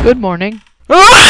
Good morning. Ah!